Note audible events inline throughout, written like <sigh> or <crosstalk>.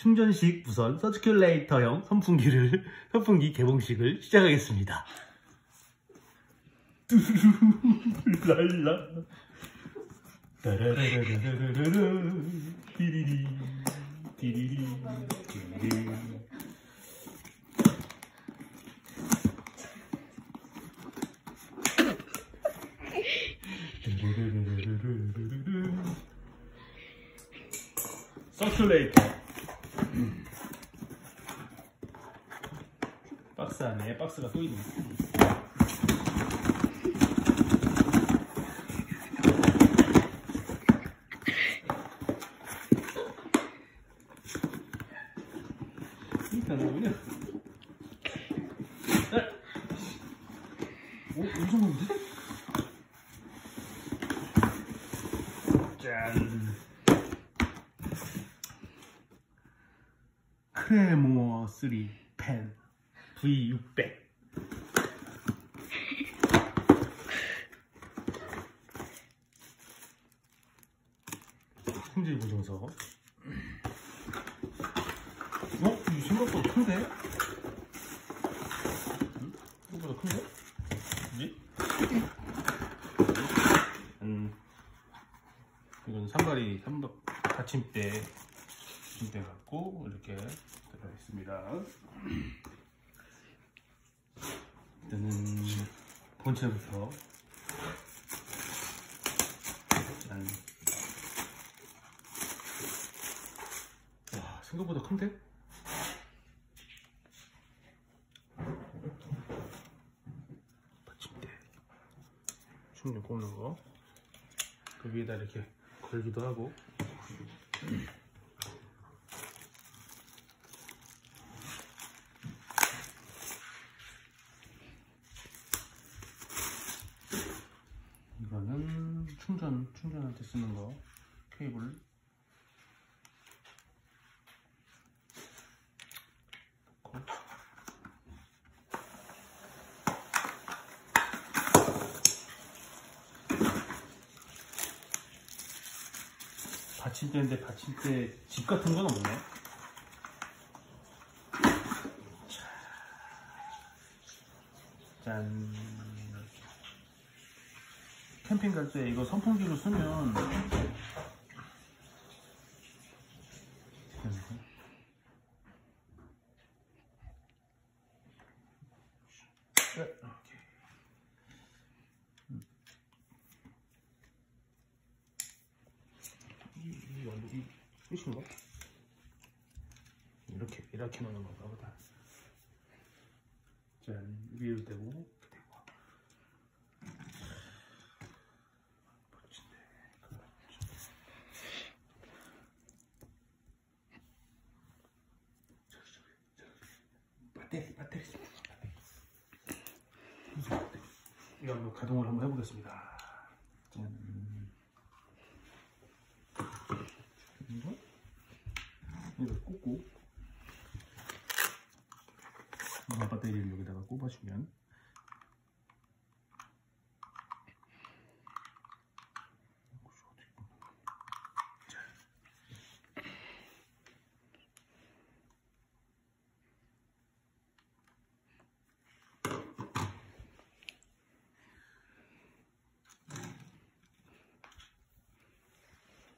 충전식 무선 서큐레이터형 선풍기를 <laughs> 선풍기 개봉식을 시작하겠습니다. 서큘레이터 박스 안에 박스가 또 있네. 뭐냐 오, 엄청 많은데? 짠 크레모어 3펜 V600 품질 보증서 어? 이 생각보다 큰데? 응? 생각보다 큰데? 뭐지? 음, 이건 산발이 삼박 받침대 받침대 갖고 이렇게 들어 있습니다. 일단은 본체부터 짠. 와 생각보다 큰데? 받침대 충전 꼽는 거. 그 위에다 이렇게 걸기도 하고. 이거는 충전 충전할 때 쓰는 거 케이블. 받침대인데 받침대 집 같은 건 없네. 짠. 캠핑 갈 때 이거 선풍기로 쓰면 이렇게. 끝인가? 이렇게 이렇게 놓는 건가 보다. 짠 위로 대고 이렇게 대고. 멋진데. 배터리 배터리 이거 한번 가동을 한번 해보겠습니다. 짠. 이거 이거 꽂고 이거 배터리를 여기다가 꼽아주면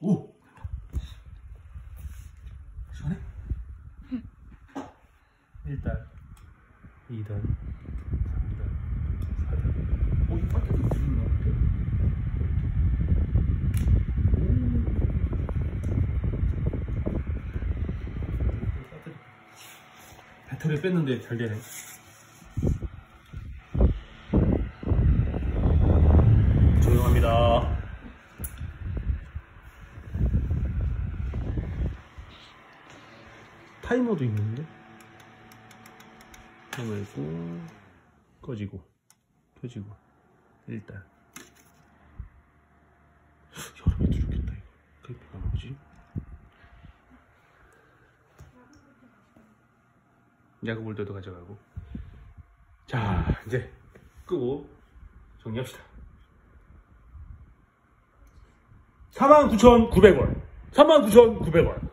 오! 시원해? 1단, 2단, 3단, 4단. 오, 이 배터리 무슨 나한테? 배터리 뺐는데 잘 되네. 조용합니다. 타이머도 있는데? 있고 꺼지고 켜지고 일단. 여름에도 좋겠다 이거. 그게 뭐지? 야구 볼 때도 가져가고. 자 이제 끄고 정리합시다. 49,900원. 39,900원